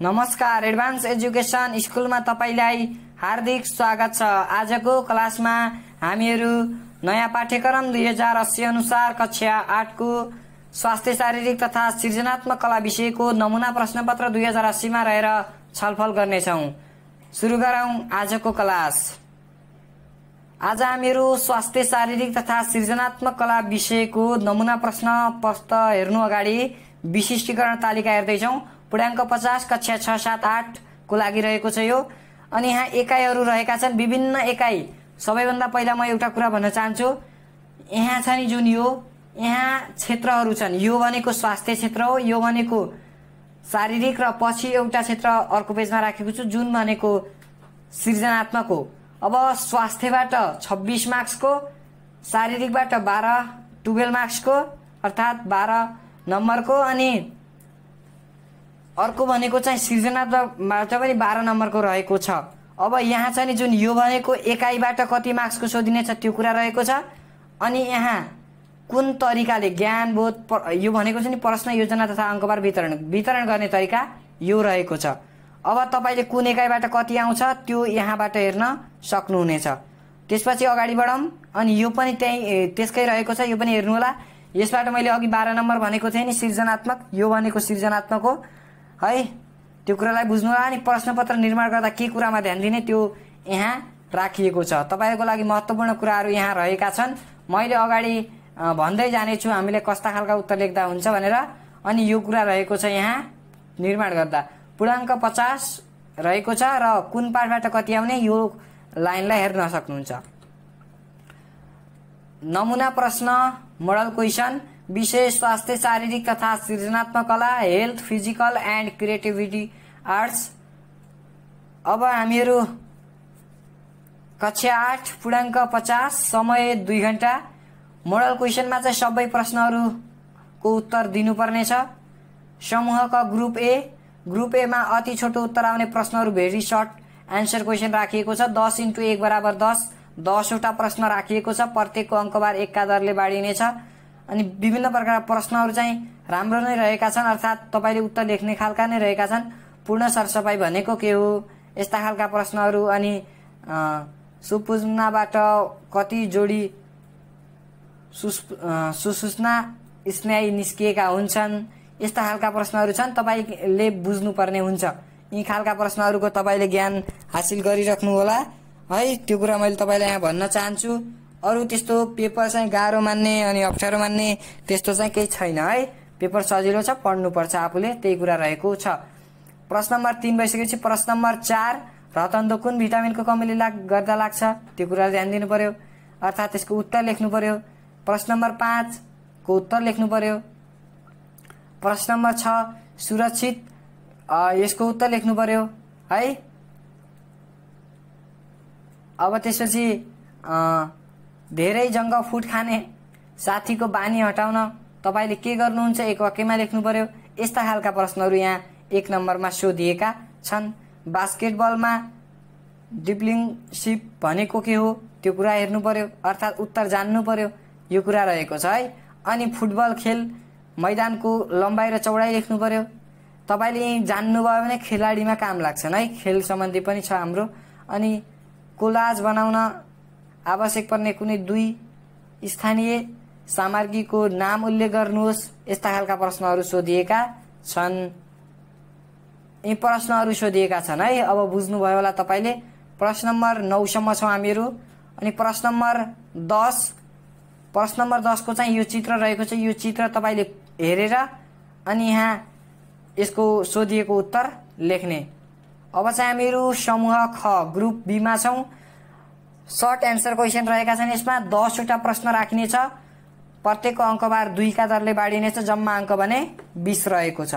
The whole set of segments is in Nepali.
नमस्कार एडभान्स एजुकेसन स्कुलमा तपाईँलाई हार्दिक स्वागत छ। आजको क्लासमा हामीहरू नयाँ पाठ्यक्रम दुई हजार अस्सी अनुसार कक्षा आठको स्वास्थ्य शारीरिक तथा सृजनात्मक कला विषयको नमुना प्रश्नपत्र दुई हजार अस्सीमा रहेर छलफल गर्नेछौँ। सुरु गरौँ आजको क्लास। आज हामीहरू स्वास्थ्य शारीरिक तथा सृजनात्मक कला विषयको नमुना प्रश्न पत्र हेर्नु अगाडि विशिष्टीकरण तालिका हेर्दैछौँ। पूर्णाङ्क पचास कक्षा छ सात आठको लागि रहेको छ यो। अनि यहाँ एकाइहरू रहेका छन् विभिन्न एकाइ। सबैभन्दा पहिला म एउटा कुरा भन्न चाहन्छु। यहाँ छ नि जुन यो यहाँ क्षेत्रहरू छन्। यो भनेको स्वास्थ्य क्षेत्र हो यो भनेको शारीरिक र पछि एउटा क्षेत्र अर्को पेजमा राखेको छु जुन भनेको सृजनात्मक हो। अब स्वास्थ्यबाट छब्बिस मार्क्सको शारीरिकबाट बाह्र टुवेल्भ मार्क्सको अर्थात् बाह्र नम्बरको अनि अर्को भनेको चाहिँ सृजनात्मकबाट पनि बाह्र नम्बरको रहेको छ। अब यहाँ नि जुन यो भनेको एकाइबाट कति मार्क्सको सोधिनेछ त्यो कुरा रहेको छ। अनि यहाँ कुन तरिकाले ज्ञान बोध यो भनेको नि प्रश्न योजना तथा अङ्कबार वितरण। वितरण गर्ने तरिका यो रहेको छ। अब तपाईँले कुन एकाइबाट कति आउँछ त्यो यहाँबाट हेर्न सक्नुहुनेछ। त्यसपछि अगाडि बढौँ। अनि यो पनि त्यहीँ त्यसकै रहेको छ। यो पनि हेर्नु होला यसबाट मैले अघि बाह्र नम्बर भनेको थिएँ नि सृजनात्मक यो भनेको सृजनात्मक हो। है? त्यो कुरालाई बुझ्नु होला अनि प्रश्नपत्र निर्माण गर्दा के कुरामा ध्यान दिने? त्यो यहाँ राखिएको छ। तपाईँहरूको लागि महत्त्वपूर्ण कुराहरू यहाँ रहेका छन्। मैले अगाडि भन्दै जानेछु हामीले कस्ता खालका उत्तर लेख्दा हुन्छ भनेर। अनि यो कुरा रहेको छ यहाँ निर्माण गर्दा। पूर्णाङ्क पचास रहेको छ र कुन पाठबाट कति आउने यो लाइनलाई हेर्न सक्नुहुन्छ। नमुना प्रश्न मोडल क्वेसन। विषय स्वास्थ्य शारीरिक तथा सृजनात्मक कला health physical and creativity arts अब हामीहरू कक्षा आठ पूर्णाङ्क पचास समय दुई घन्टा। मोडल क्वेसनमा चाहिँ सबै प्रश्नहरूको उत्तर दिनुपर्नेछ। समूहका ग्रुप ए ग्रुप एमा अति छोटो उत्तर आउने प्रश्नहरू भेरी सर्ट एन्सर क्वेसन राखिएको छ। दस इन्टु एक बराबर दस। दसवटा प्रश्न राखिएको छ। प्रत्येकको अङ्कबार एकका दरले बाँडिनेछ। अनि विभिन्न प्रकारका प्रश्नहरू चाहिँ राम्रो नै रहेका छन् अर्थात् तपाईँले उत्तर लेख्ने खालका नै रहेका छन्। पूर्ण सरसफाइ भनेको के हो? यस्ता खालका प्रश्नहरू अनि सुपुजनाबाट कति जोडी सुसूचना स्नायु निस्किएका हुन्छन् यस्ता खालका प्रश्नहरू छन् तपाईँले बुझ्नुपर्ने हुन्छ। यी खालका प्रश्नहरूको तपाईँले ज्ञान हासिल गरिराख्नु होला है त्यो कुरा मैले तपाईँलाई यहाँ भन्न चाहन्छु। अरू त्यस्तो पेपर चाहिँ गाह्रो मान्ने अनि अप्ठ्यारो मान्ने त्यस्तो चाहिँ केही छैन है? पेपर सजिलो छ पढ्नुपर्छ आफूले त्यही कुरा रहेको छ। प्रश्न नम्बर तिन भइसकेपछि प्रश्न नम्बर चार रतन्द कुन भिटामिनको कमीले लाग गर्दा लाग्छ? त्यो कुरा ध्यान दिनु पर्यो अर्थात् त्यसको उत्तर लेख्नु पर्यो प्रश्न नम्बर पाँचको उत्तर लेख्नु पर्यो प्रश्न नम्बर छ सुरक्षित यसको उत्तर लेख्नु पर्यो है? अब त्यसपछि धेरै जङ्ग फुड खाने। साथीको बानी हटाउन। तपाईँले के गर्नुहुन्छ एक वाक्यमा लेख्नु पर्यो? यस्ता खालका प्रश्नहरू यहाँ एक नम्बरमा सोधिएका छन्। बास्केटबलमा डिप्लिङ सिप भनेको के हो? त्यो कुरा हेर्नु पर्यो। अर्थात् उत्तर जान्नु पर्यो। यो कुरा रहेको छ है। अनि फुटबल खेल मैदानको लम्बाइ र चौडाइ लेख्नु पर्यो। तपाईँले जान्नुभयो भने खेलाडीमा काम लाग्छन् है खेल सम्बन्धी पनि छ हाम्रो। अनि कोलाज बनाउन आवश्यक पर्ने कुनै दुई स्थानीय सामग्रीको नाम उल्लेख गर्नुहोस्। यस्ता खालका प्रश्नहरू सोधिएका छन्। यी प्रश्नहरू सोधिएका छन् है। अब बुझ्नुभयो होला तपाईँले। प्रश्न नम्बर नौसम्म छौँ हामीहरू। अनि प्रश्न नम्बर दस। प्रश्न नम्बर दसको चाहिँ यो चित्र रहेको छ। यो चित्र तपाईँले हेरेर अनि यहाँ यसको सोधिएको उत्तर लेख्ने। अब चाहिँ हामीहरू समूह ख ग्रुप बीमा छौँ। सर्ट एन्सर क्वेसन रहेका छन् यसमा। दसवटा प्रश्न राखिनेछ। प्रत्येकको अङ्कबार दुईका दरले बाँडिनेछ जम्मा अङ्क भने बिस रहेको छ।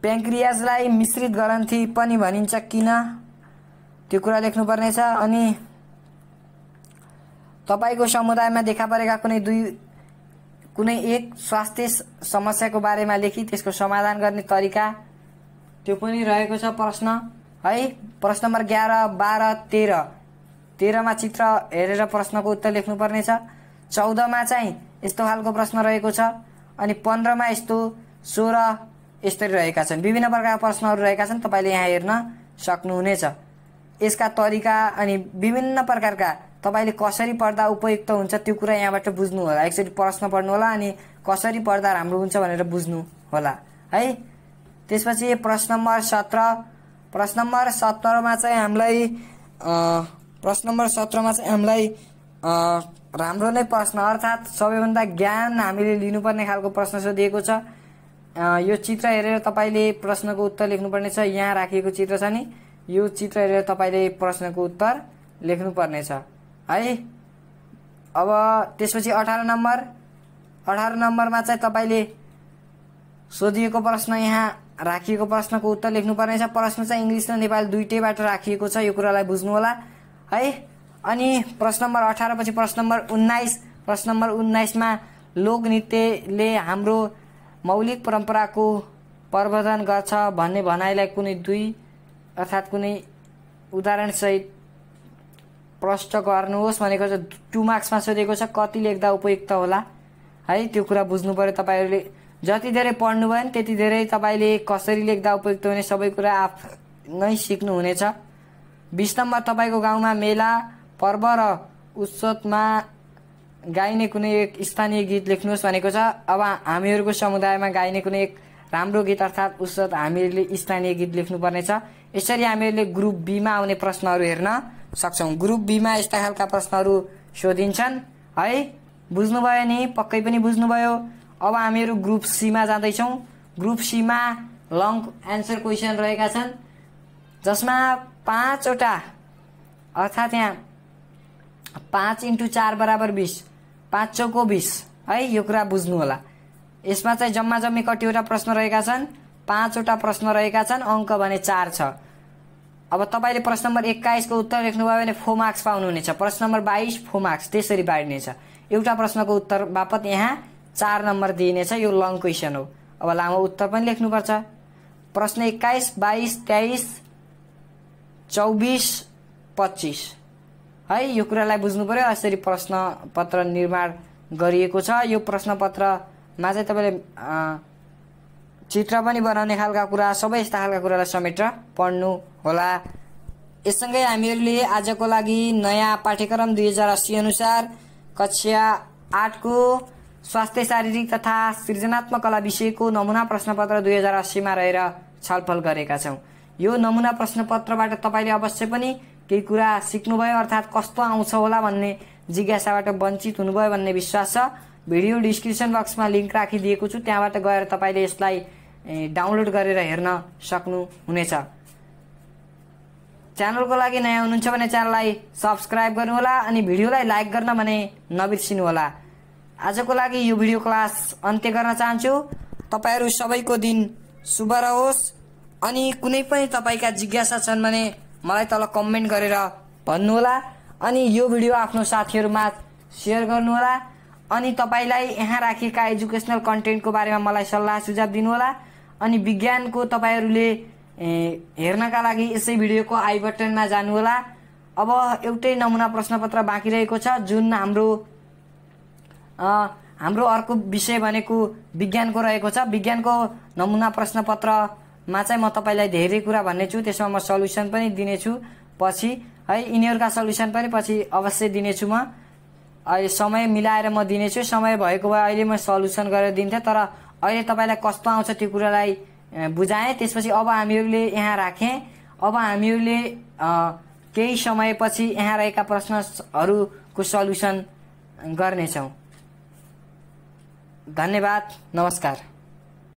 प्याङ्क्रियाजलाई मिश्रित ग्रन्थी पनि भनिन्छ किन? त्यो कुरा लेख्नुपर्नेछ। अनि तपाईँको समुदायमा देखा परेका कुनै दुई कुनै एक स्वास्थ्य समस्याको बारेमा लेखी त्यसको समाधान गर्ने तरिका त्यो पनि रहेको छ प्रश्न। है? प्रश्न नम्बर एघार बाह्र तेह्र। तेह्रमा चित्र हेरेर प्रश्नको उत्तर लेख्नुपर्नेछ। चौधमा चाहिँ यस्तो खालको प्रश्न रहेको छ अनि पन्ध्रमा यस्तो सोह्र यस्तरी रहेका छन्। विभिन्न प्रकारका प्रश्नहरू रहेका छन्। तपाईँले यहाँ हेर्न सक्नुहुनेछ। यसका तरिका अनि विभिन्न प्रकारका तपाईँले कसरी पढ्दा उपयुक्त हुन्छ त्यो कुरा यहाँबाट बुझ्नु होला एकचोटि प्रश्न पढ्नु होला अनि कसरी पढ्दा राम्रो हुन्छ भनेर बुझ्नु होला है? त्यसपछि प्रश्न नम्बर सत्र प्रश्न नम्बर सत्रमा चाहिँ हामीलाई प्रश्न नम्बर सत्रमा चाहिँ हामीलाई राम्रो नै प्रश्न अर्थात् सबैभन्दा ज्ञान हामीले लिनुपर्ने खालको प्रश्न सोधिएको छ। यो चित्र हेरेर तपाईँले प्रश्नको उत्तर लेख्नुपर्ने छ यहाँ राखिएको चित्र छ नि। यो चित्र हेरेर तपाईँले प्रश्नको उत्तर लेख्नुपर्नेछ। है? अब त्यसपछि अठार नम्बर। अठार नम्बरमा चाहिँ तपाईँले सोधिएको प्रश्न यहाँ राखिएको प्रश्नको उत्तर लेख्नुपर्नेछ। प्रश्न चाहिँ इङ्ग्लिस र नेपाल दुइटैबाट राखिएको छ यो कुरालाई बुझ्नु होला है? अनि प्रश्न नम्बर अठारपछि प्रश्न नम्बर उन्नाइस। प्रश्न नम्बर उन्नाइसमा लोकनृत्यले हाम्रो मौलिक परम्पराको प्रवर्धन गर्छ भन्ने भनाइलाई कुनै दुई अर्थात् कुनै उदाहरणसहित प्रष्ट गर्नुहोस् भनेको चाहिँ टु मार्क्समा सोधेको छ कति लेख्दा उपयुक्त होला? है त्यो कुरा बुझ्नु पऱ्यो तपाईँहरूले। जति धेरै पढ्नुभयो भने त्यति धेरै तपाईँले कसरी लेख्दा उपयुक्त हुने सबै कुरा आफ नै सिक्नुहुनेछ बिस नम्बर तपाईँको गाउँमा मेला पर्व र उत्सवमा गाइने कुनै एक स्थानीय गीत लेख्नुहोस् भनेको छ। अब हामीहरूको समुदायमा गाइने कुनै एक राम्रो गीत अर्थात् उत्सव हामीहरूले स्थानीय गीत लेख्नुपर्नेछ। यसरी हामीहरूले ग्रुप बीमा आउने प्रश्नहरू हेर्न सक्छौँ। ग्रुप बीमा यस्ता खालका प्रश्नहरू सोधिन्छन्। है बुझ्नुभयो नि? पक्कै पनि बुझ्नुभयो। अब हामीहरू ग्रुप सीमा जाँदैछौँ। ग्रुप सीमा लङ एन्सर क्वेसन रहेका छन्। जसमा पाँचवटा अर्थात् यहाँ पाँच इन्टु चार बराबर बिस पाँच चौको बिस है यो कुरा बुझ्नु होला यसमा चाहिँ जम्मा जम्मी कतिवटा प्रश्न रहेका छन्? पाँचवटा प्रश्न रहेका छन् अङ्क भने चार छ। अब तपाईँले प्रश्न नम्बर एक्काइसको उत्तर लेख्नुभयो भने फो मार्क्स पाउनुहुनेछ। प्रश्न नम्बर बाइस फो मार्क्स त्यसरी बाँड्नेछ। एउटा प्रश्नको उत्तर बापत यहाँ चार नम्बर दिइनेछ यो लङ क्वेसन हो। अब लामो उत्तर पनि लेख्नुपर्छ। प्रश्न एक्काइस बाइस तेइस चौबिस पच्चिस। है यो कुरालाई बुझ्नु पर्यो। यसरी प्रश्न पत्र निर्माण गरिएको छ। यो प्रश्न पत्रमा चाहिँ तपाईँले चित्र पनि बनाउने खालका कुरा सबै यस्ता खालका कुरालाई समेटेर पढ्नु होला। यससँगै हामीहरूले आजको लागि नयाँ पाठ्यक्रम दुई हजार अस्सी अनुसार कक्षा आठको स्वास्थ्य शारीरिक तथा सृजनात्मक कला विषयको नमुना प्रश्नपत्र दुई हजार अस्सीमा रहेर छलफल गरेका छौँ। यो नमुना प्रश्नपत्रबाट तपाईँले अवश्य पनि केही कुरा सिक्नुभयो अर्थात् कस्तो आउँछ होला भन्ने जिज्ञासाबाट वञ्चित हुनुभयो भन्ने विश्वास छ। भिडियो डिस्क्रिप्सन बक्समा लिङ्क राखिदिएको छु त्यहाँबाट गएर तपाईँले यसलाई डाउनलोड गरेर हेर्न सक्नुहुनेछ च्यानलको लागि नयाँ हुनुहुन्छ भने च्यानललाई सब्सक्राइब गर्नुहोला अनि भिडियोलाई लाइक गर्न भने नबिर्सिनु होला आजको लागि यो भिडियो क्लास अन्त्य गर्न चाहन्छु। तपाईँहरू सबैको दिन शुभ रहोस्। अनि कुनै पनि तपाईँका जिज्ञासा छन् भने मलाई तल कमेन्ट गरेर भन्नुहोला। अनि यो भिडियो आफ्नो साथीहरूमा सेयर गर्नुहोला। अनि तपाईँलाई यहाँ राखिएका एजुकेसनल कन्टेन्टको बारेमा मलाई सल्लाह सुझाव दिनुहोला। अनि विज्ञानको तपाईँहरूले हेर्नका लागि यसै भिडियोको आई बटनमा जानुहोला। अब एउटै नमुना प्रश्नपत्र बाँकी रहेको छ। जुन हाम्रो हाम्रो अर्को विषय भनेको विज्ञानको रहेको छ। विज्ञानको नमुना प्रश्नपत्रमा चाहिँ म तपाईँलाई धेरै कुरा भन्ने छु त्यसमा म सल्युसन पनि दिनेछु। पछि है यिनीहरूका सल्युसन पनि पछि अवश्य दिनेछु म। अहिले समय मिलाएर म दिनेछु। समय भएको भए अहिले म सल्युसन गरेर दिन्थेँ। तर अहिले तपाईँलाई कस्तो आउँछ त्यो कुरालाई बुझाएँ। त्यसपछि अब हामीहरूले यहाँ राखेँ। अब हामीहरूले केही समयपछि यहाँ रहेका प्रश्नहरूको सल्युसन गर्नेछौँ। धन्यवाद नमस्कार।